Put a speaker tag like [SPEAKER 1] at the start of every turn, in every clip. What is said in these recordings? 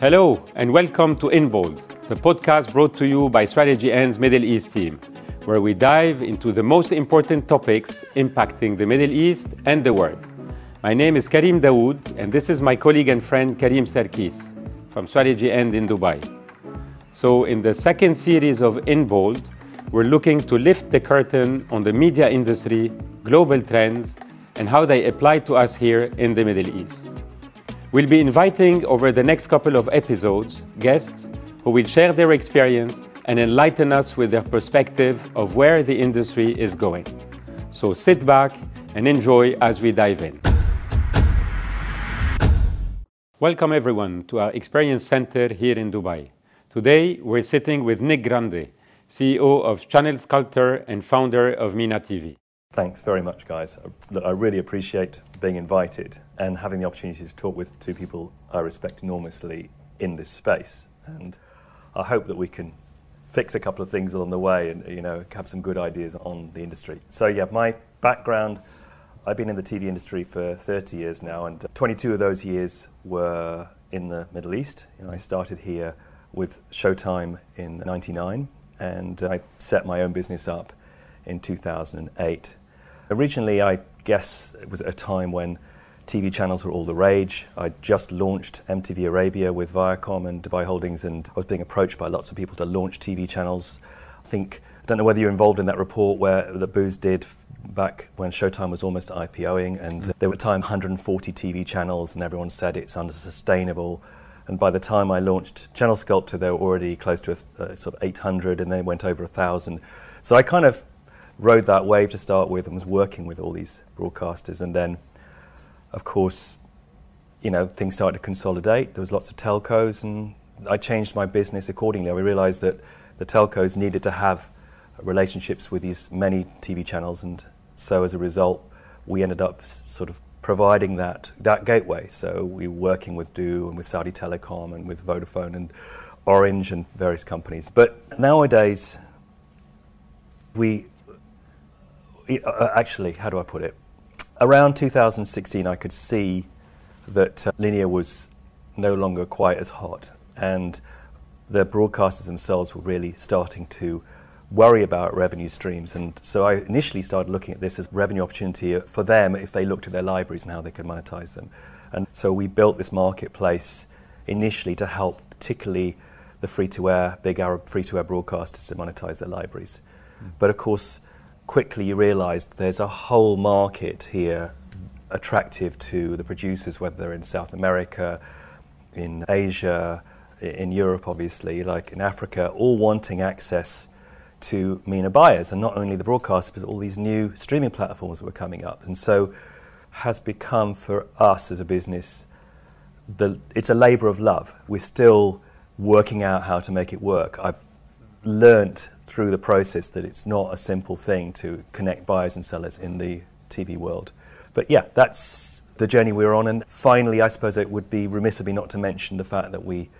[SPEAKER 1] Hello, and welcome to InBold, the podcast brought to you by Strategy&'s Middle East team, where we dive into the most important topics impacting the Middle East and the world. My name is Karim Daoud, and this is my colleague and friend Karim Sarkis from Strategy N in Dubai. So, in the second series of InBold, we're looking to lift the curtain on the media industry, global trends, and how they apply to us here in the Middle East. We'll be inviting over the next couple of episodes guests who will share their experience and enlighten us with their perspective of where the industry is going. So sit back and enjoy as we dive in. Welcome everyone to our Experience Center here in Dubai. Today we're sitting with Nick Grande, CEO of Channel Sculptor and founder of MENA TV.
[SPEAKER 2] Thanks very much, guys. Uh, Look, I really appreciate being invited and having the opportunity to talk with two people I respect enormously in this space. And I hope that we can fix a couple of things along the way and you know have some good ideas on the industry. So yeah, my background I've been in the TV industry for 30 years now, and 22 of those years were in the Middle East. You know, I started here with Showtime in 99, and I set my own business up in 2008. Originally, I guess it was at a time when TV channels were all the rage. I just launched MTV Arabia with Viacom and Dubai Holdings, and I was being approached by lots of people to launch TV channels. I think I don't know whether you're involved in that report where the Booz did back when Showtime was almost IPOing, and mm. there were time 140 TV channels, and everyone said it's unsustainable. And by the time I launched Channel Sculptor, they were already close to a, uh, sort of 800, and they went over a thousand. So I kind of rode that wave to start with, and was working with all these broadcasters, and then, of course, you know, things started to consolidate. There was lots of telcos, and I changed my business accordingly. I realized that the telcos needed to have relationships with these many TV channels, and so as a result, we ended up sort of providing that, that gateway. So we were working with Du and with Saudi Telecom and with Vodafone and Orange and various companies. But nowadays, we actually, how do I put it? Around 2016, I could see that uh, linear was no longer quite as hot, and the broadcasters themselves were really starting to worry about revenue streams. And so I initially started looking at this as revenue opportunity for them if they looked at their libraries and how they could monetize them. And so we built this marketplace initially to help, particularly the free to air, big Arab free to air broadcasters to monetize their libraries. Mm. But of course, quickly you realized there's a whole market here attractive to the producers, whether they're in South America, in Asia, in Europe, obviously, like in Africa, all wanting access to MENA buyers, and not only the broadcasters, but all these new streaming platforms that were coming up. And so has become for us as a business, the, it's a labor of love. We're still working out how to make it work. I've learnt through the process that it's not a simple thing to connect buyers and sellers in the TV world. But yeah, that's the journey we're on. And finally, I suppose it would be remiss of me not to mention the fact that we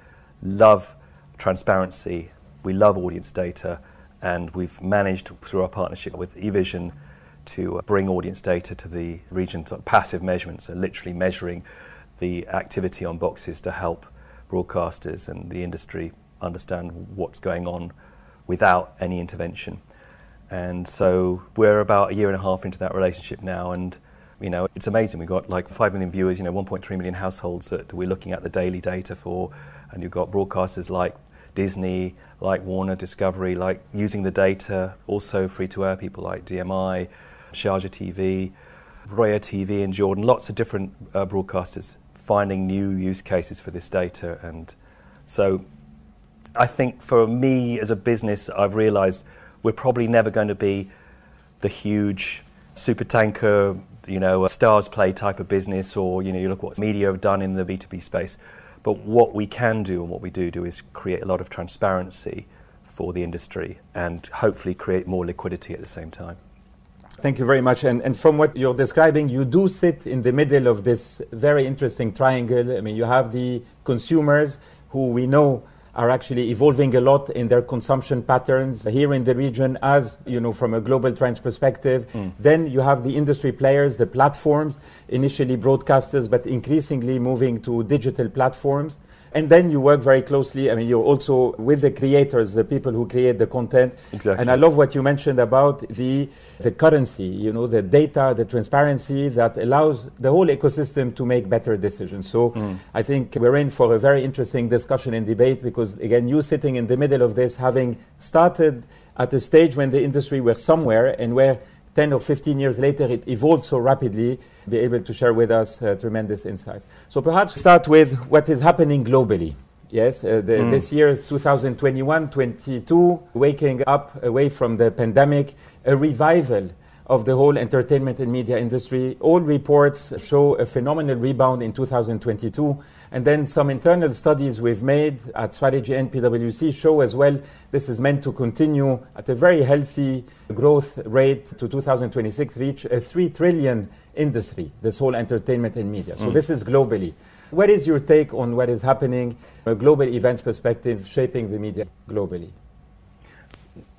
[SPEAKER 2] love transparency, we love audience data, and we've managed through our partnership with eVision to bring audience data to the region, to passive measurements, so literally measuring the activity on boxes to help broadcasters and the industry understand what's going on without any intervention. And so we're about a year and a half into that relationship now, and you know it's amazing. We've got like five million viewers, you know, 1.3 million households that we're looking at the daily data for, and you've got broadcasters like Disney, like Warner, Discovery, like using the data, also free to air people like DMI, Sharjah TV, Roya TV in Jordan, lots of different uh, broadcasters finding new use cases for this data. And so I think for me as a business, I've realized we're probably never going to be the huge super tanker, you know, STARZPLAY type of business, or you know, you look what media have done in the B2B space. But what we can do and what we do do is create a lot of transparency for the industry and hopefully create more liquidity at the same time.
[SPEAKER 1] Thank you very much. And, and from what you're describing, you do sit in the middle of this very interesting triangle. I mean, you have the consumers who we know are actually evolving a lot in their consumption patterns here in the region as you know from a global trends perspective mm. then you have the industry players the platforms initially broadcasters but increasingly moving to digital platforms and then you work very closely. I mean, you're also with the creators, the people who create the content.
[SPEAKER 2] Exactly.
[SPEAKER 1] And I love what you mentioned about the the currency, you know, the data, the transparency that allows the whole ecosystem to make better decisions. So mm. I think we're in for a very interesting discussion and debate because again, you sitting in the middle of this, having started at a stage when the industry were somewhere and where 10 or 15 years later it evolved so rapidly, be able to share with us uh, tremendous insights. So perhaps start with what is happening globally. Yes, uh, the, mm. this year 2021 22, waking up away from the pandemic, a revival of the whole entertainment and media industry. All reports show a phenomenal rebound in 2022. And then some internal studies we've made at Strategy and PwC show as well this is meant to continue at a very healthy growth rate to 2026, reach a 3 trillion industry, this whole entertainment and media. So mm. this is globally. What is your take on what is happening, a global events perspective, shaping the media globally?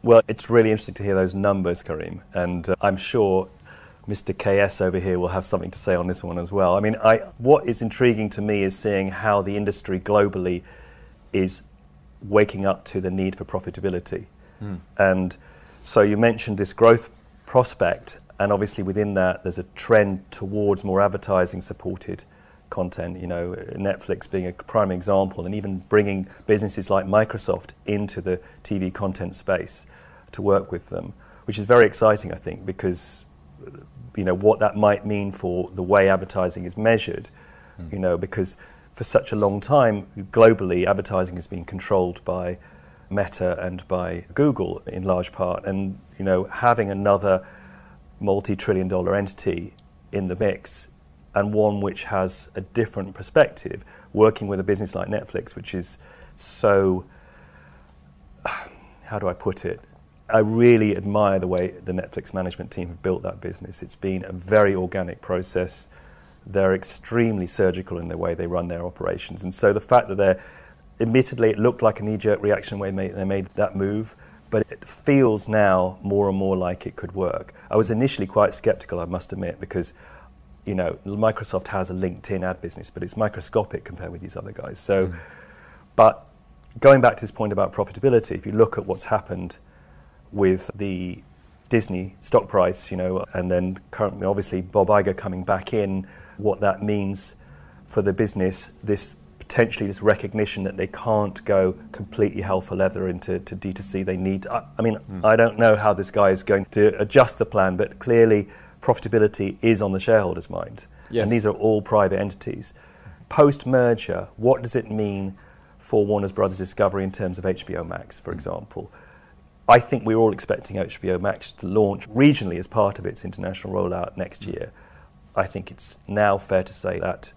[SPEAKER 2] Well, it's really interesting to hear those numbers, Karim, and uh, I'm sure Mr. KS over here will have something to say on this one as well. I mean, I, what is intriguing to me is seeing how the industry globally is waking up to the need for profitability. Mm. And so you mentioned this growth prospect, and obviously within that, there's a trend towards more advertising supported content, you know, Netflix being a prime example, and even bringing businesses like Microsoft into the TV content space to work with them, which is very exciting, I think, because you know what that might mean for the way advertising is measured, mm. you know, because for such a long time globally advertising has been controlled by Meta and by Google in large part, and you know having another multi-trillion dollar entity in the mix and one which has a different perspective, working with a business like Netflix, which is so, how do I put it? I really admire the way the Netflix management team have built that business. It's been a very organic process. They're extremely surgical in the way they run their operations. And so the fact that they're, admittedly, it looked like a knee jerk reaction when they made that move, but it feels now more and more like it could work. I was initially quite skeptical, I must admit, because you know, Microsoft has a LinkedIn ad business, but it's microscopic compared with these other guys. So, mm. but going back to this point about profitability, if you look at what's happened with the Disney stock price, you know, and then currently, obviously, Bob Iger coming back in, what that means for the business, this potentially this recognition that they can't go completely hell for leather into to D2C. They need, I, I mean, mm. I don't know how this guy is going to adjust the plan, but clearly profitability is on the shareholders' mind. Yes. And these are all private entities. Post merger, what does it mean for Warner Brothers Discovery in terms of HBO Max, for example? I think we're all expecting HBO Max to launch regionally as part of its international rollout next mm. year. I think it's now fair to say that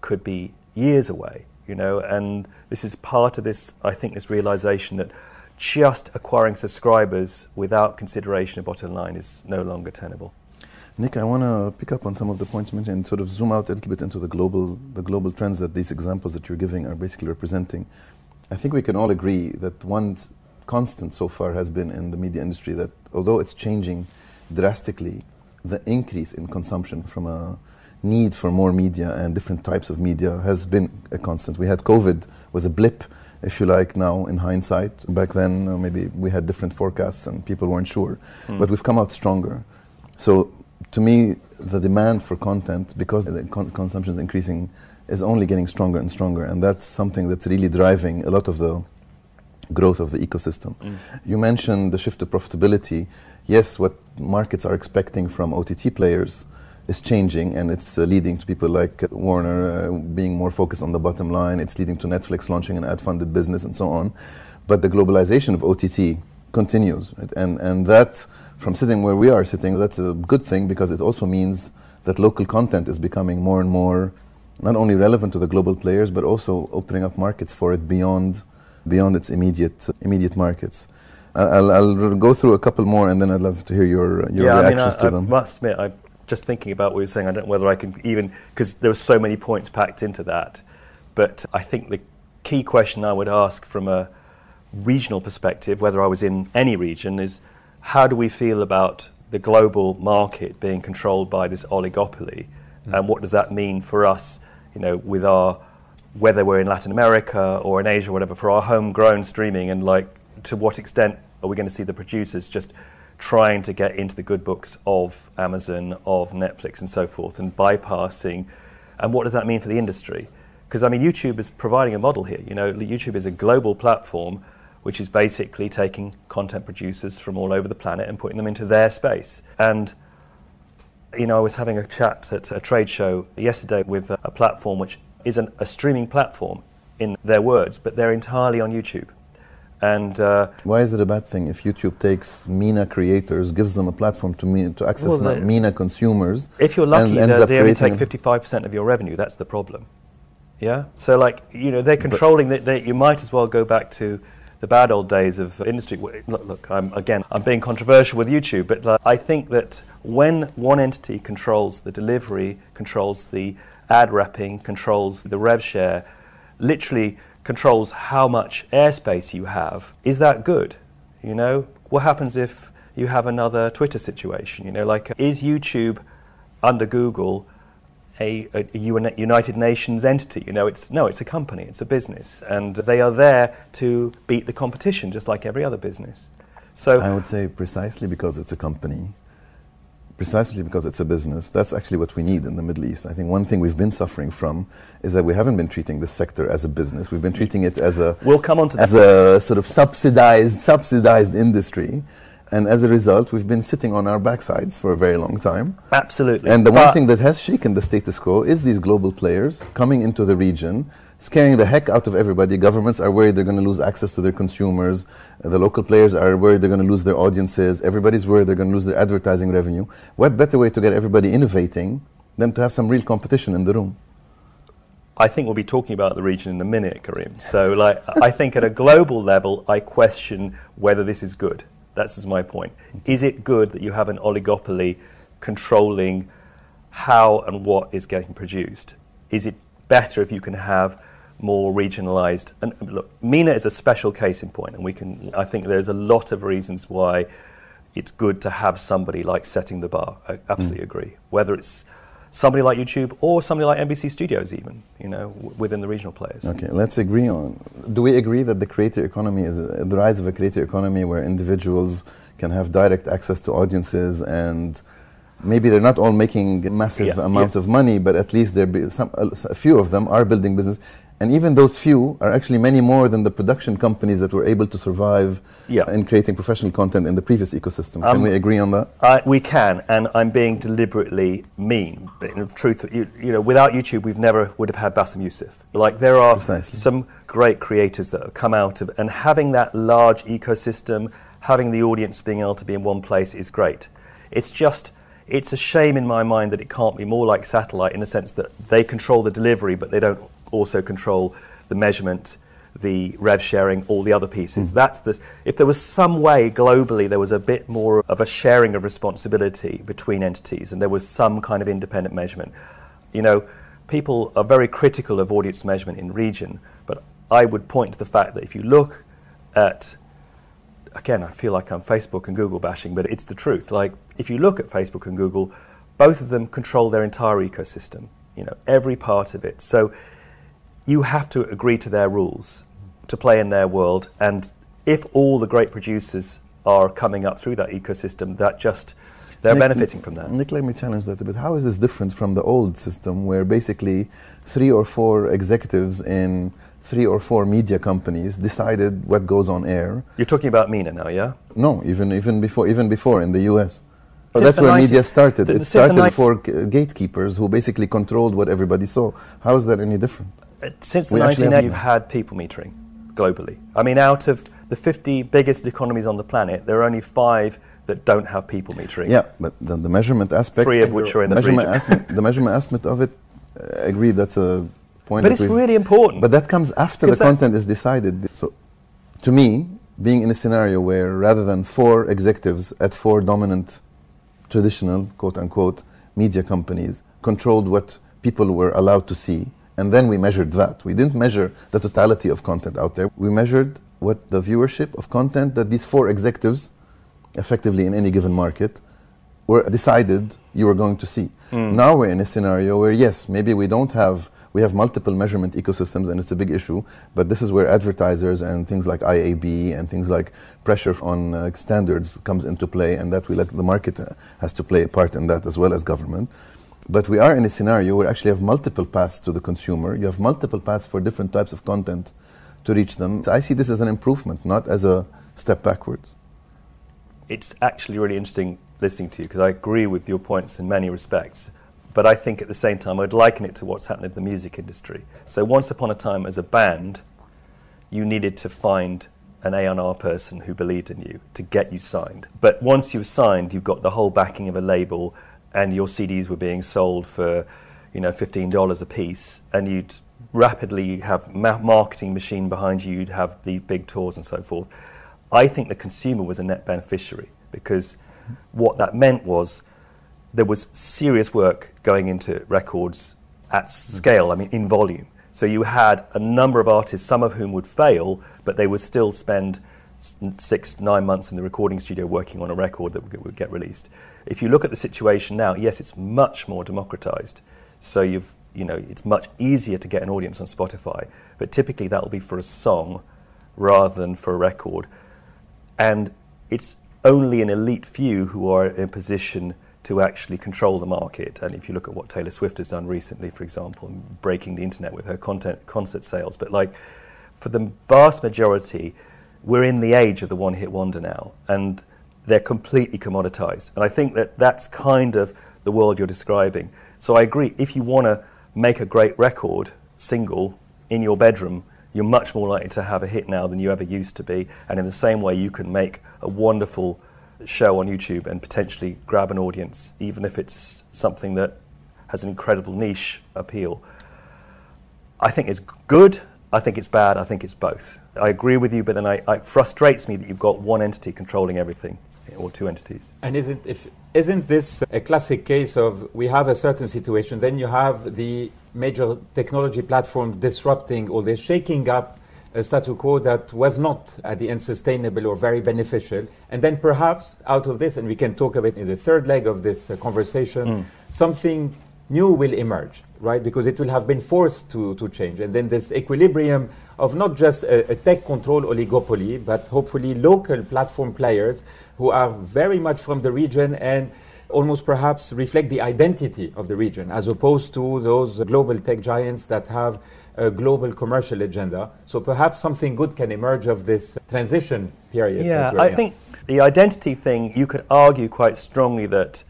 [SPEAKER 2] could be years away, you know, and this is part of this, I think, this realization that just acquiring subscribers without consideration of bottom line is no longer tenable.
[SPEAKER 3] Nick, I want to pick up on some of the points mentioned and sort of zoom out a little bit into the global, the global trends that these examples that you're giving are basically representing. I think we can all agree that one constant so far has been in the media industry that although it's changing drastically, the increase in consumption from a need for more media and different types of media has been a constant. We had COVID was a blip, if you like, now in hindsight. Back then, uh, maybe we had different forecasts and people weren't sure, mm. but we've come out stronger. So to me, the demand for content, because the con consumption is increasing, is only getting stronger and stronger, and that's something that's really driving a lot of the growth of the ecosystem. Mm. You mentioned the shift to profitability. Yes, what markets are expecting from OTT players is changing, and it's uh, leading to people like Warner uh, being more focused on the bottom line. It's leading to Netflix launching an ad-funded business and so on. But the globalization of OTT continues, right? and and that from sitting where we are sitting, that's a good thing because it also means that local content is becoming more and more not only relevant to the global players, but also opening up markets for it beyond beyond its immediate immediate markets. I'll, I'll go through a couple more, and then I'd love to hear your your
[SPEAKER 2] yeah,
[SPEAKER 3] reactions
[SPEAKER 2] I mean, I,
[SPEAKER 3] to
[SPEAKER 2] I
[SPEAKER 3] them.
[SPEAKER 2] I must admit, I'm just thinking about what you're saying. I don't know whether I can even because there were so many points packed into that. But I think the key question I would ask from a regional perspective, whether I was in any region, is how do we feel about the global market being controlled by this oligopoly, mm. and what does that mean for us, you know, with our whether we're in Latin America or in Asia or whatever, for our homegrown streaming, and like to what extent are we going to see the producers just trying to get into the good books of Amazon, of Netflix, and so forth, and bypassing. And what does that mean for the industry? Because I mean, YouTube is providing a model here. You know, YouTube is a global platform which is basically taking content producers from all over the planet and putting them into their space. And you know, I was having a chat at a trade show yesterday with a, a platform which is an, a streaming platform in their words, but they're entirely on YouTube. And uh,
[SPEAKER 3] why is it a bad thing if YouTube takes MENA creators, gives them a platform to me, to access well, MENA consumers?
[SPEAKER 2] If you're lucky, they only take 55% of your revenue. That's the problem. Yeah. So like you know they're controlling that. You might as well go back to the bad old days of industry. Look, look I'm, again, I'm being controversial with YouTube, but uh, I think that when one entity controls the delivery, controls the ad wrapping, controls the rev share, literally controls how much airspace you have, is that good? You know, what happens if you have another Twitter situation? You know, like, is YouTube under Google a, a, United Nations entity. You know, it's no, it's a company, it's a business, and they are there to beat the competition, just like every other business.
[SPEAKER 3] So I would say precisely because it's a company, precisely because it's a business. That's actually what we need in the Middle East. I think one thing we've been suffering from is that we haven't been treating this sector as a business. We've been treating it as a
[SPEAKER 2] we'll come on to
[SPEAKER 3] as a sort of subsidized subsidized industry and as a result, we've been sitting on our backsides for a very long time.
[SPEAKER 2] Absolutely.
[SPEAKER 3] And the but one thing that has shaken the status quo is these global players coming into the region, scaring the heck out of everybody. Governments are worried they're going to lose access to their consumers. The local players are worried they're going to lose their audiences. Everybody's worried they're going to lose their advertising revenue. What better way to get everybody innovating than to have some real competition in the room?
[SPEAKER 2] I think we'll be talking about the region in a minute, Karim. So, like, I think at a global level, I question whether this is good. That's my point. Is it good that you have an oligopoly controlling how and what is getting produced? Is it better if you can have more regionalized? And look, MENA is a special case in point, and we can. I think there's a lot of reasons why it's good to have somebody like setting the bar. I absolutely mm. agree. Whether it's somebody like YouTube or somebody like MBC Studios, even you know, w- within the regional players.
[SPEAKER 3] Okay, let's agree on. Do we agree that the creator economy is the rise of a creator economy where individuals can have direct access to audiences and maybe they're not all making massive yeah, amounts yeah. of money, but at least there be some a, a few of them are building business. And even those few are actually many more than the production companies that were able to survive yeah. in creating professional content in the previous ecosystem. Um, can we agree on that?
[SPEAKER 2] Uh, we can, and I'm being deliberately mean. But in truth, you, you, know, without YouTube, we've never would have had Bassem Youssef. Like there are Precisely. some great creators that have come out of, and having that large ecosystem, having the audience being able to be in one place is great. It's just it's a shame in my mind that it can't be more like satellite in the sense that they control the delivery, but they don't also control the measurement, the rev sharing, all the other pieces. Mm. That's the, if there was some way globally there was a bit more of a sharing of responsibility between entities and there was some kind of independent measurement. You know, people are very critical of audience measurement in region, but I would point to the fact that if you look at again, I feel like I'm Facebook and Google bashing, but it's the truth. Like, if you look at Facebook and Google, both of them control their entire ecosystem, you know, every part of it. So you have to agree to their rules to play in their world. And if all the great producers are coming up through that ecosystem, that just they're Nick, benefiting from that.
[SPEAKER 3] Nick, let me challenge that a bit. How is this different from the old system where basically three or four executives in three or four media companies decided what goes on air?
[SPEAKER 2] You're talking about MENA now, yeah?
[SPEAKER 3] No, even even before even before in the US. So that's where media started. It started for gatekeepers who basically controlled what everybody saw. How is that any different?
[SPEAKER 2] Since the 1980s, you've had people metering globally. I mean, out of the 50 biggest economies on the planet, there are only five that don't have people metering.
[SPEAKER 3] Yeah, but the, the measurement aspect.
[SPEAKER 2] Three of which are in the,
[SPEAKER 3] measurement aspect, the measurement aspect of it, uh, agreed. That's a point.
[SPEAKER 2] But it's really important.
[SPEAKER 3] But that comes after the content is decided. So, to me, being in a scenario where rather than four executives at four dominant, traditional quote unquote media companies controlled what people were allowed to see and then we measured that. We didn't measure the totality of content out there. We measured what the viewership of content that these four executives, effectively in any given market, were decided you were going to see. Mm. Now we're in a scenario where, yes, maybe we don't have we have multiple measurement ecosystems and it's a big issue. But this is where advertisers and things like IAB and things like pressure on uh, standards comes into play, and that we let the market uh, has to play a part in that as well as government. But we are in a scenario where actually have multiple paths to the consumer. You have multiple paths for different types of content to reach them. So I see this as an improvement, not as a step backwards.
[SPEAKER 2] It's actually really interesting listening to you because I agree with your points in many respects. But I think at the same time, I'd liken it to what's happening in the music industry. So once upon a time, as a band, you needed to find an A&R person who believed in you to get you signed. But once you were signed, you got the whole backing of a label, and your CDs were being sold for, you know, fifteen dollars a piece, and you'd rapidly have ma- marketing machine behind you. You'd have the big tours and so forth. I think the consumer was a net beneficiary because what that meant was there was serious work going into records at mm-hmm. scale, I mean, in volume. So you had a number of artists, some of whom would fail, but they would still spend six, nine months in the recording studio working on a record that would get released. If you look at the situation now, yes, it's much more democratized. So you've, you know, it's much easier to get an audience on Spotify, but typically that will be for a song rather than for a record. And it's only an elite few who are in a position to actually control the market. And if you look at what Taylor Swift has done recently, for example, breaking the internet with her content concert sales, but like for the vast majority, we're in the age of the one-hit wonder now, and they're completely commoditized. And I think that that's kind of the world you're describing. So I agree. If you want to make a great record single in your bedroom, you're much more likely to have a hit now than you ever used to be. And in the same way, you can make a wonderful show on YouTube and potentially grab an audience, even if it's something that has an incredible niche appeal. I think it's good. I think it's bad. I think it's both. I agree with you, but then I, it frustrates me that you've got one entity controlling everything, or two entities.
[SPEAKER 1] And isn't if isn't this a classic case of we have a certain situation, then you have the major technology platform disrupting or they're shaking up a status quo that was not at the end sustainable or very beneficial. And then perhaps out of this, and we can talk of it in the third leg of this uh, conversation, mm. something new will emerge, right? Because it will have been forced to, to change. And then this equilibrium of not just a, a tech control oligopoly, but hopefully local platform players who are very much from the region and almost perhaps reflect the identity of the region, as opposed to those global tech giants that have a global commercial agenda. So perhaps something good can emerge of this transition period.
[SPEAKER 2] Yeah, I in. think the identity thing, you could argue quite strongly that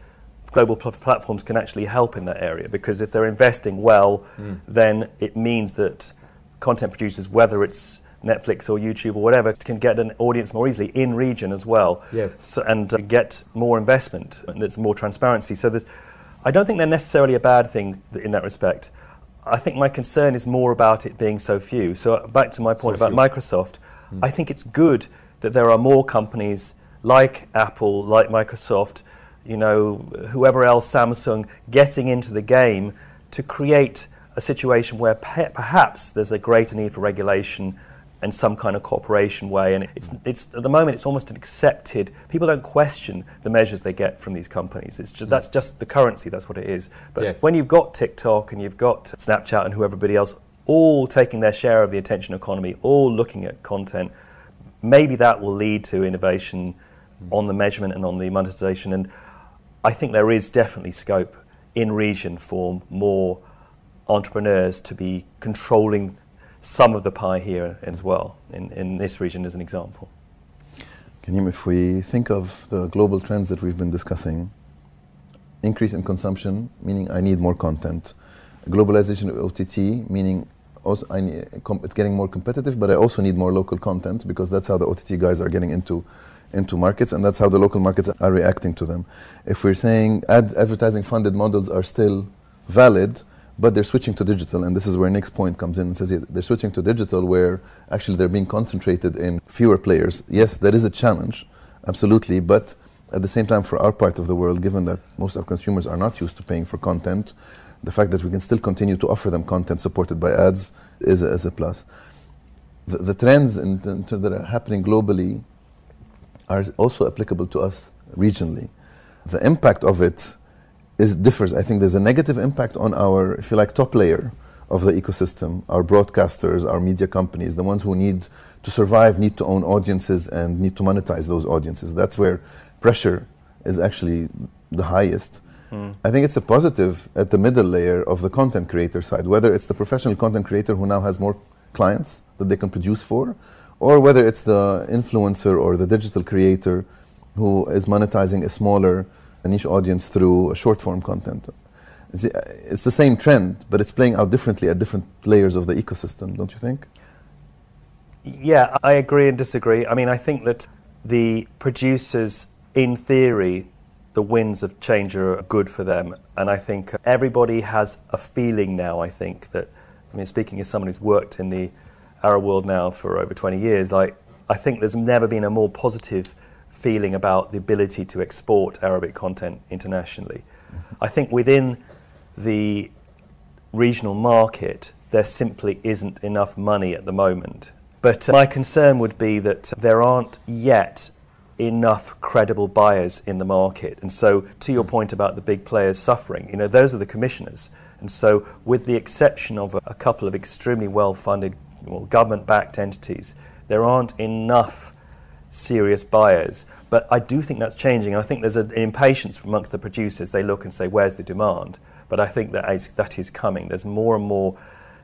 [SPEAKER 2] global pl- platforms can actually help in that area because if they're investing well, mm. then it means that content producers, whether it's Netflix or YouTube or whatever, can get an audience more easily in region as well.
[SPEAKER 1] Yes.
[SPEAKER 2] So, and uh, get more investment and there's more transparency. So there's, I don't think they're necessarily a bad thing in that respect. I think my concern is more about it being so few. So uh, back to my point so about few. Microsoft, mm. I think it's good that there are more companies like Apple, like Microsoft, you know, whoever else, Samsung, getting into the game to create a situation where pe- perhaps there's a greater need for regulation and some kind of cooperation way. And it's, it's, at the moment, it's almost an accepted, people don't question the measures they get from these companies. It's just, That's just the currency, that's what it is. But yes. when you've got TikTok and you've got Snapchat and whoever everybody else all taking their share of the attention economy, all looking at content, maybe that will lead to innovation on the measurement and on the monetization. And I think there is definitely scope in region for more entrepreneurs to be controlling some of the pie here as well, in, in this region as an example.
[SPEAKER 3] Karim, if we think of the global trends that we've been discussing, increase in consumption, meaning I need more content, globalization of OTT, meaning also I need, it's getting more competitive, but I also need more local content because that's how the OTT guys are getting into into markets, and that's how the local markets are reacting to them. If we're saying ad advertising funded models are still valid, but they're switching to digital, and this is where Nick's point comes in and says they're switching to digital where actually they're being concentrated in fewer players. Yes, there is a challenge, absolutely, but at the same time, for our part of the world, given that most of consumers are not used to paying for content, the fact that we can still continue to offer them content supported by ads is a, is a plus. The, the trends in, in that are happening globally are also applicable to us regionally. The impact of it is differs. I think there's a negative impact on our, if you like, top layer of the ecosystem, our broadcasters, our media companies, the ones who need to survive, need to own audiences, and need to monetize those audiences. That's where pressure is actually the highest. Mm. I think it's a positive at the middle layer of the content creator side, whether it's the professional content creator who now has more clients that they can produce for, or whether it's the influencer or the digital creator who is monetizing a smaller niche audience through short form content. Uh, it's the same trend, but it's playing out differently at different layers of the ecosystem, don't you think?
[SPEAKER 2] Yeah, I agree and disagree. I mean, I think that the producers, in theory, the winds of change are good for them. And I think everybody has a feeling now, I think, that, I mean, speaking as someone who's worked in the Arab world now for over 20 years, like, I think there's never been a more positive feeling about the ability to export Arabic content internationally. I think within the regional market, there simply isn't enough money at the moment. But uh, my concern would be that there aren't yet enough credible buyers in the market. And so, to your point about the big players suffering, you know, those are the commissioners. And so, with the exception of a, a couple of extremely well funded well, government backed entities, there aren't enough serious buyers. But I do think that's changing. I think there's an impatience amongst the producers. They look and say, where's the demand? But I think that is, that is coming. There's more and more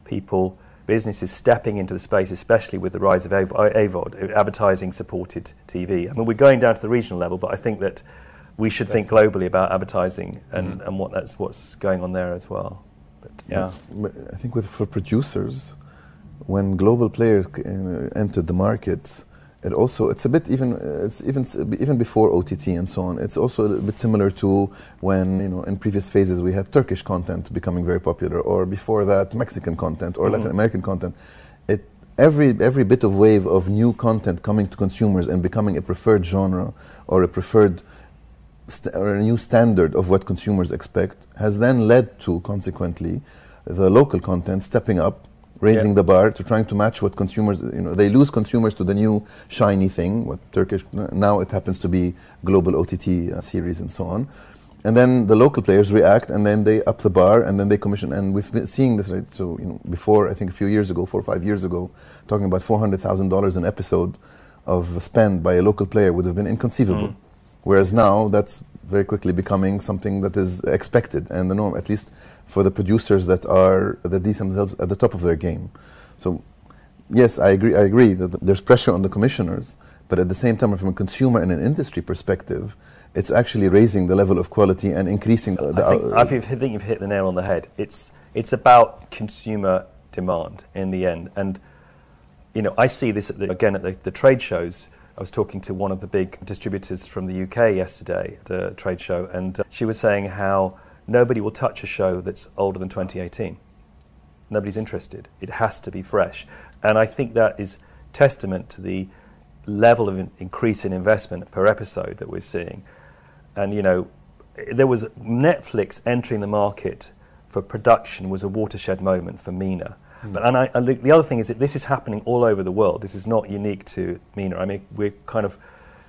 [SPEAKER 2] people businesses stepping into the space, especially with the rise of AVOD, advertising supported TV. I mean, we're going down to the regional level, but I think that we should that's think globally about advertising and, mm-hmm. and what that's what's going on there as well. But, yeah.
[SPEAKER 3] I think with, for producers, when global players uh, entered the market, it also it's a bit even it's even even before OTT and so on. It's also a bit similar to when you know in previous phases we had Turkish content becoming very popular, or before that Mexican content or mm-hmm. Latin American content. It every every bit of wave of new content coming to consumers and becoming a preferred genre or a preferred st- or a new standard of what consumers expect has then led to consequently the local content stepping up raising yeah. the bar to trying to match what consumers you know they lose consumers to the new shiny thing what turkish now it happens to be global ott uh, series and so on and then the local players react and then they up the bar and then they commission and we've been seeing this right so you know before i think a few years ago four or five years ago talking about $400000 an episode of spend by a local player would have been inconceivable mm. whereas now that's very quickly becoming something that is expected and the norm at least for the producers that are that these themselves at the top of their game. So, yes, I agree. I agree that there's pressure on the commissioners, but at the same time, from a consumer and an industry perspective, it's actually raising the level of quality and increasing.
[SPEAKER 2] the, uh, I, think, I think you've hit the nail on the head. It's it's about consumer demand in the end, and you know I see this at the, again at the, the trade shows. I was talking to one of the big distributors from the UK yesterday at a trade show, and uh, she was saying how nobody will touch a show that's older than 2018. Nobody's interested. It has to be fresh. And I think that is testament to the level of in increase in investment per episode that we're seeing. And, you know, there was Netflix entering the market for production was a watershed moment for MENA. Mm. But and, I, and the other thing is that this is happening all over the world. This is not unique to MENA. I mean, we're kind of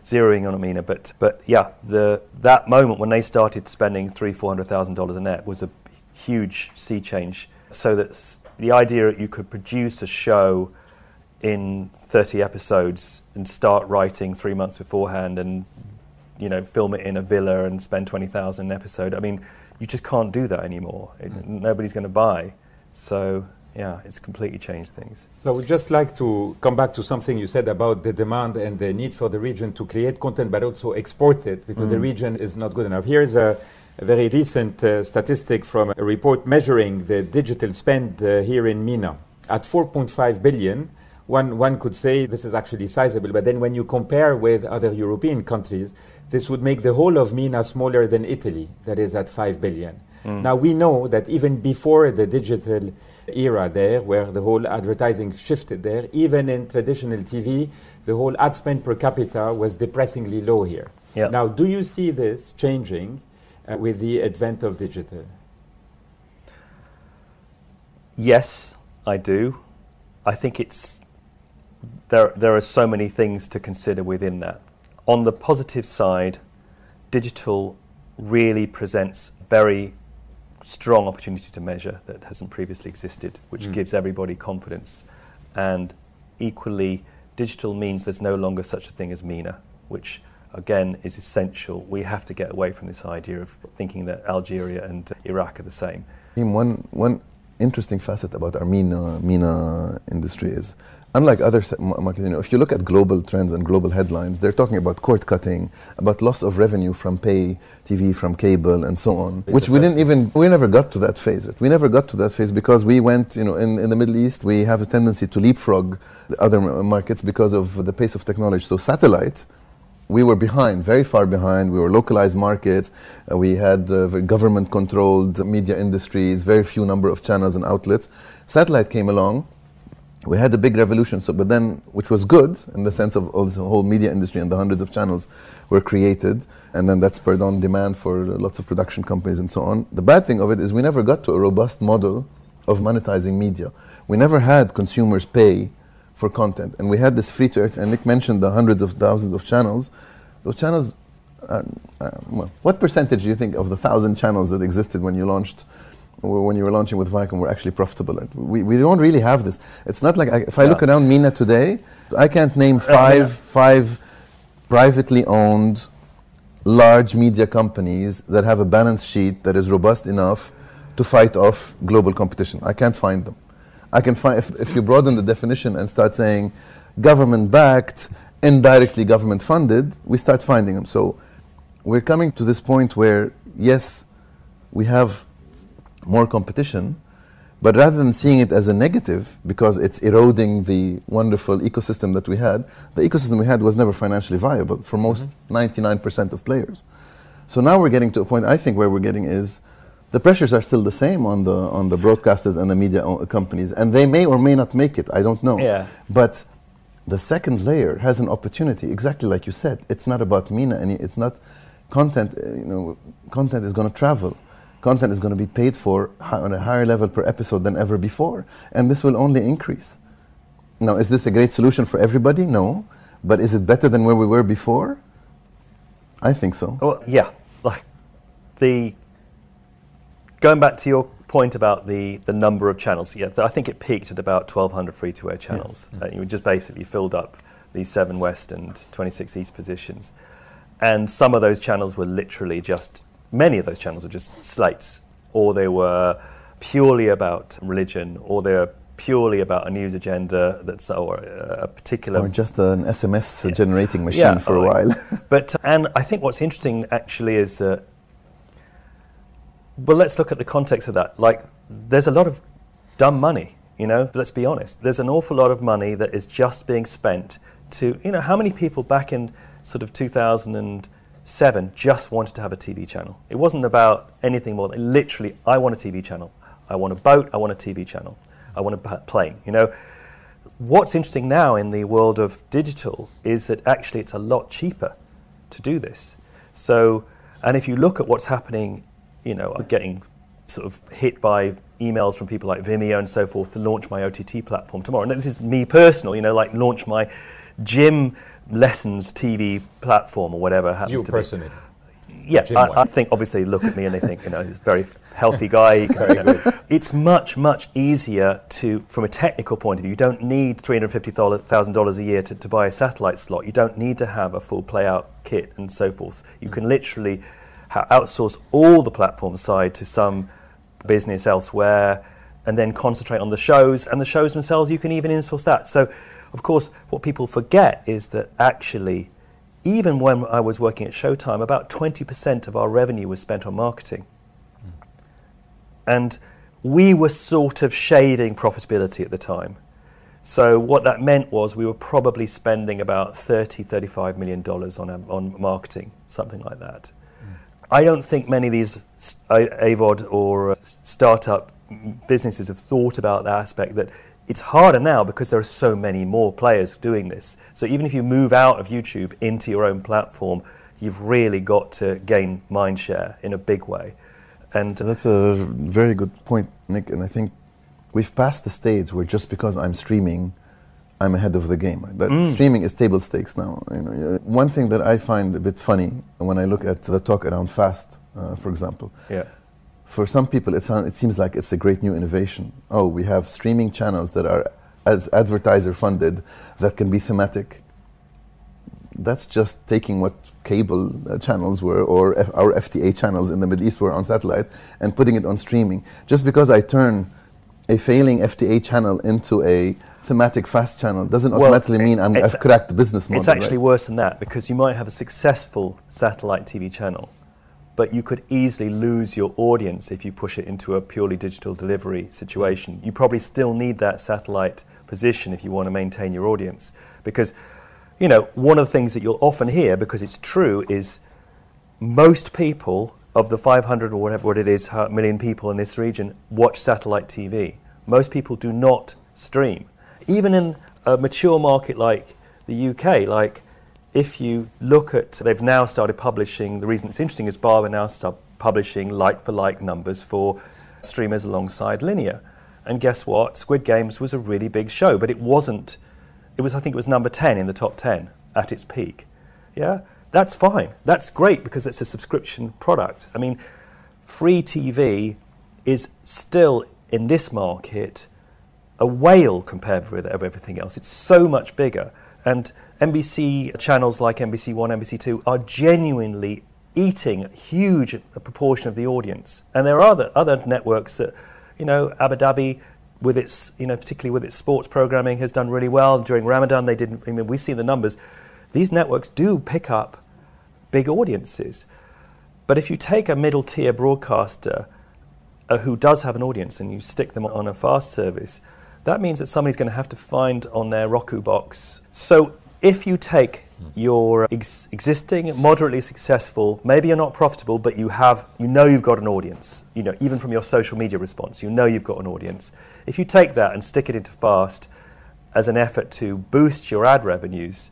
[SPEAKER 2] zeroing on Amina, but but yeah, the that moment when they started spending three four hundred thousand dollars a net was a huge sea change. So that the idea that you could produce a show in thirty episodes and start writing three months beforehand and you know film it in a villa and spend twenty thousand an episode. I mean, you just can't do that anymore. Mm. Nobody's going to buy. So yeah, it's completely changed things.
[SPEAKER 1] So I would just like to come back to something you said about the demand and the need for the region to create content but also export it because mm. the region is not good enough. Here's a, a very recent uh, statistic from a report measuring the digital spend uh, here in MENA at 4.5 billion. One, one could say this is actually sizable, but then when you compare with other European countries, this would make the whole of MENA smaller than Italy, that is at 5 billion. Mm. Now we know that even before the digital era there where the whole advertising shifted there. Even in traditional TV, the whole ad spend per capita was depressingly low here. Yep. Now, do you see this changing uh, with the advent of digital?
[SPEAKER 2] Yes, I do. I think it's there. There are so many things to consider within that. On the positive side, digital really presents very strong opportunity to measure that hasn't previously existed, which
[SPEAKER 1] Mm.
[SPEAKER 2] gives everybody confidence. And equally, digital means there's no longer such a thing as MENA, which again is essential. We have to get away from this idea of thinking that Algeria and Iraq are the same.
[SPEAKER 3] One, one interesting facet about our MENA, MENA industry is, unlike other markets, you know, if you look at global trends and global headlines, they're talking about cord cutting, about loss of revenue from pay TV, from cable, and so on, which we didn't even, we never got to that phase. Right? We never got to that phase because we went, you know, in, in the Middle East, we have a tendency to leapfrog the other m- markets because of the pace of technology. So satellite, we were behind, very far behind. We were localized markets. Uh, we had uh, government-controlled media industries, very few number of channels and outlets. Satellite came along. We had a big revolution, so, but then, which was good in the sense of all this whole media industry and the hundreds of channels were created, and then that spurred on demand for lots of production companies and so on. The bad thing of it is we never got to a robust model of monetizing media. We never had consumers pay for content. And we had this free to air, and Nick mentioned the hundreds of thousands of channels. Those channels, uh, uh, well, what percentage do you think of the thousand channels that existed when you launched, or when you were launching with Viacom, were actually profitable? We, we don't really have this. It's not like I, if I look around MENA today, I can't name five, five privately owned large media companies that have a balance sheet that is robust enough to fight off global competition. I can't find them. I can find if, if you broaden the definition and start saying government backed, indirectly government funded, we start finding them. So we're coming to this point where yes, we have more competition, but rather than seeing it as a negative because it's eroding the wonderful ecosystem that we had, the ecosystem we had was never financially viable for most mm-hmm. 99% of players. So now we're getting to a point, I think, where we're getting is the pressures are still the same on the on the broadcasters and the media o- companies, and they may or may not make it. I don't know.
[SPEAKER 2] Yeah.
[SPEAKER 3] But the second layer has an opportunity, exactly like you said. It's not about MENA, and it's not content. uh, You know, content is going to travel. Content is going to be paid for on a higher level per episode than ever before, and this will only increase. Now, is this a great solution for everybody? No, but is it better than where we were before? I think so.
[SPEAKER 2] Well, yeah, like the going back to your point about the, the number of channels. Yeah, I think it peaked at about 1,200 free to air channels. Uh, you just basically filled up these seven west and 26 east positions, and some of those channels were literally just many of those channels were just slates, or they were purely about religion, or they're purely about a news agenda that's or a particular
[SPEAKER 3] Or just an SMS
[SPEAKER 2] Yeah.
[SPEAKER 3] generating machine
[SPEAKER 2] Yeah,
[SPEAKER 3] for a while.
[SPEAKER 2] but and I think what's interesting actually is that. Well, let's look at the context of that. Like, there's a lot of dumb money. You know, let's be honest. There's an awful lot of money that is just being spent to. You know, how many people back in sort of 2007 just wanted to have a TV channel? It wasn't about anything more than literally, I want a TV channel. I want a boat. I want a TV channel. I want a plane. You know, what's interesting now in the world of digital is that actually it's a lot cheaper to do this. So, and if you look at what's happening, you know, I'm getting sort of hit by emails from people like Vimeo and so forth to launch my OTT platform tomorrow. And this is me personal, you know, like launch my gym lessons TV platform or whatever happens
[SPEAKER 4] You
[SPEAKER 2] to be
[SPEAKER 4] personally.
[SPEAKER 2] yeah, I. I think obviously look at me and they think, you know, he's a very healthy guy. Very good. It's much, much easier to, from a technical point of view, you don't need $350,000 a year to, to buy a satellite slot. You don't need to have a full play out kit and so forth. You mm. can literally outsource all the platform side to some business elsewhere and then concentrate on the shows and the shows themselves you can even insource that so of course what people forget is that actually even when I was working at Showtime, about 20% of our revenue was spent on marketing. And we were sort of shading profitability at the time. So what that meant was we were probably spending about 30, 35 million dollars on, um, on marketing, something like that. I don't think many of these AVOD or uh, startup businesses have thought about that aspect that it's harder now because there are so many more players doing this. So even if you move out of YouTube into your own platform, you've really got to gain mind share in a big way. And
[SPEAKER 3] that's a very good point, Nick. And I think we've passed the stage where just because I'm streaming, I'm ahead of the game. Right? That streaming is table stakes now. You know, one thing that I find a bit funny when I look at the talk around fast, uh, for example,
[SPEAKER 2] yeah,
[SPEAKER 3] for some people, it, sound, it seems like it's a great new innovation. Oh, we have streaming channels that are as advertiser funded that can be thematic. That's just taking what cable uh, channels were or F- our FTA channels in the Middle East were on satellite and putting it on streaming. Just because I turn a failing FTA channel into a thematic fast channel doesn't
[SPEAKER 2] Well,
[SPEAKER 3] automatically mean I'm,
[SPEAKER 2] it's-
[SPEAKER 3] I've cracked the business model.
[SPEAKER 2] It's actually
[SPEAKER 3] right?
[SPEAKER 2] worse than that because you might have a successful satellite TV channel, but you could easily lose your audience if you push it into a purely digital delivery situation. You probably still need that satellite position if you want to maintain your audience because you know, one of the things that you'll often hear because it's true is most people of the 500 or whatever what it is million people in this region watch satellite TV. Most people do not stream. Even in a mature market like the UK, like if you look at, they've now started publishing, the reason it's interesting is BARB now start publishing like for like numbers for streamers alongside linear. And guess what? Squid Games was a really big show, but it wasn't, it was, I think it was number 10 in the top 10 at its peak. Yeah? That's fine. That's great because it's a subscription product. I mean, free TV is still in this market a whale compared with everything else. It's so much bigger. And MBC channels like MBC One, MBC Two are genuinely eating a huge proportion of the audience. And there are other, other networks that, you know, Abu Dhabi, with its, you know, particularly with its sports programming, has done really well. During Ramadan, they didn't, I mean, we see the numbers. These networks do pick up big audiences. But if you take a middle tier broadcaster uh, who does have an audience and you stick them on a fast service, that means that somebody's going to have to find on their Roku box. So if you take your ex- existing, moderately successful, maybe you're not profitable, but you have, you know you've got an audience. You know, even from your social media response, you know you've got an audience. If you take that and stick it into fast as an effort to boost your ad revenues,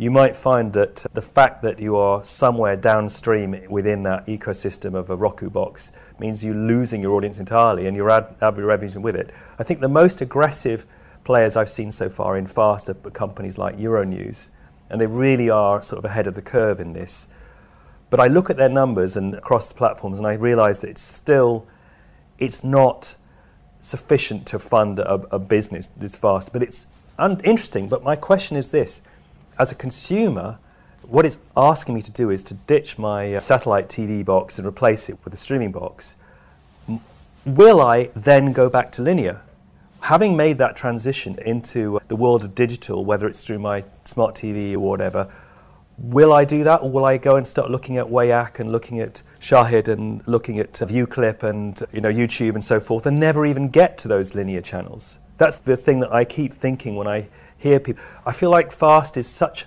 [SPEAKER 2] you might find that the fact that you are somewhere downstream within that ecosystem of a Roku box means you're losing your audience entirely and your ad, ad revenues with it. I think the most aggressive players I've seen so far in fast are companies like Euronews, and they really are sort of ahead of the curve in this. But I look at their numbers and across the platforms, and I realise that it's still, it's not sufficient to fund a, a business this fast. But it's un- interesting. But my question is this: as a consumer, what it's asking me to do is to ditch my uh, satellite TV box and replace it with a streaming box. Will I then go back to linear? Having made that transition into uh, the world of digital, whether it's through my smart TV or whatever, will I do that, or will I go and start looking at Weyyak and looking at Shahid and looking at uh, Vuclip and you know YouTube and so forth, and never even get to those linear channels? That's the thing that I keep thinking when I hear people. I feel like fast is such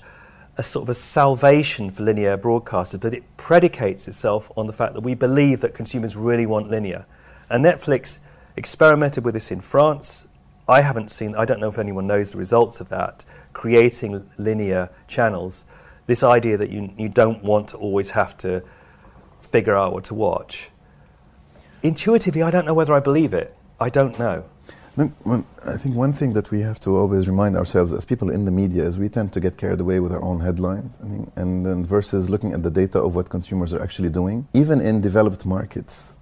[SPEAKER 2] a sort of a salvation for linear broadcasters, but it predicates itself on the fact that we believe that consumers really want linear. And Netflix experimented with this in France. I haven't seen, I don't know if anyone knows the results of that, creating linear channels. This idea that you, you don't want to always have to figure out what to watch. Intuitively, I don't know whether I believe it. I don't know.
[SPEAKER 3] I think one thing that we have to always remind ourselves as people in the media is we tend to get carried away with our own headlines, I think, and then versus looking at the data of what consumers are actually doing. Even in developed markets,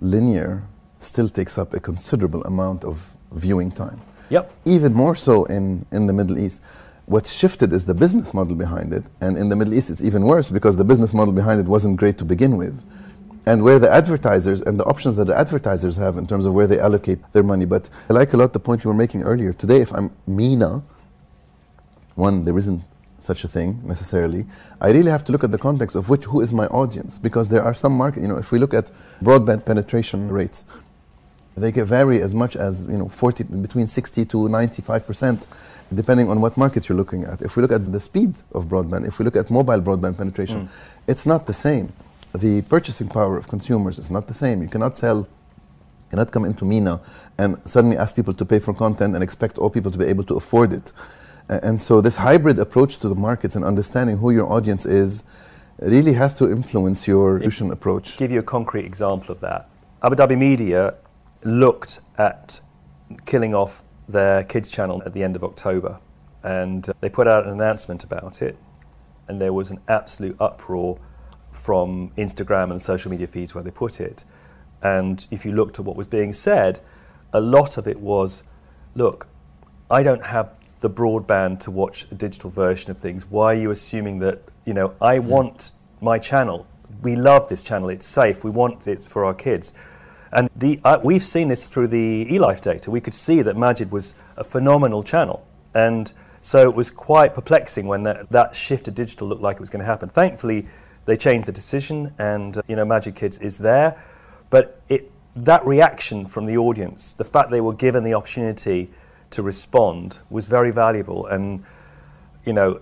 [SPEAKER 3] linear still takes up a considerable amount of viewing time.
[SPEAKER 2] Yep.
[SPEAKER 3] Even more so in, in the Middle East. What's shifted is the business model behind it, and in the Middle East it's even worse because the business model behind it wasn't great to begin with and where the advertisers and the options that the advertisers have in terms of where they allocate their money. But I like a lot the point you were making earlier. Today, if I'm MENA, one, there isn't such a thing necessarily. I really have to look at the context of which who is my audience because there are some market. You know, if we look at broadband penetration rates, they can vary as much as you know 40 between 60 to 95 percent depending on what market you're looking at if we look at the speed of broadband if we look at mobile broadband penetration mm. it's not the same the purchasing power of consumers is not the same. You cannot sell cannot come into MENA and suddenly ask people to pay for content and expect all people to be able to afford it. And so this hybrid approach to the markets and understanding who your audience is really has to influence your distribution approach.
[SPEAKER 2] give you a concrete example of that. Abu Dhabi Media looked at killing off their kids channel at the end of October and uh, they put out an announcement about it and there was an absolute uproar from Instagram and social media feeds where they put it And if you looked at what was being said, a lot of it was, look, I don't have the broadband to watch a digital version of things. Why are you assuming that, you know, I mm. want my channel. We love this channel. It's safe. We want it for our kids. And the, uh, we've seen this through the eLife data. We could see that Majid was a phenomenal channel. And so it was quite perplexing when that, that shift to digital looked like it was going to happen. Thankfully, they changed the decision, and uh, you know, Majid Kids is there. But it, that reaction from the audience, the fact they were given the opportunity to respond, was very valuable. And you know,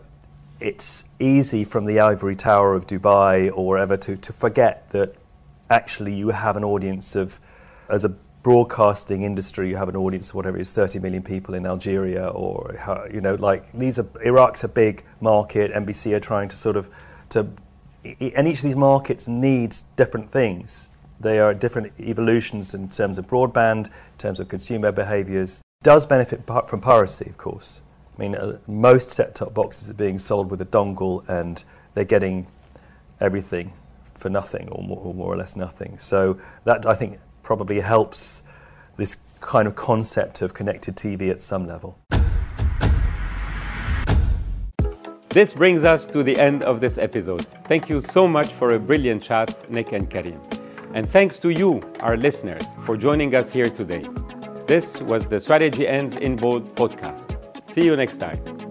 [SPEAKER 2] it's easy from the ivory tower of Dubai or wherever to, to forget that actually you have an audience of, as a broadcasting industry, you have an audience of whatever it is, 30 million people in Algeria or, you know, like these are, Iraq's a big market, MBC are trying to sort of, to, and each of these markets needs different things. They are different evolutions in terms of broadband, in terms of consumer behaviors. Does benefit from piracy, of course. I mean, uh, most set-top boxes are being sold with a dongle, and they're getting everything for nothing, or more, or more or less nothing. So that I think probably helps this kind of concept of connected TV at some level.
[SPEAKER 1] This brings us to the end of this episode. Thank you so much for a brilliant chat, Nick and Karim. And thanks to you, our listeners, for joining us here today. This was the Strategy&'s in Bold podcast. See you next time.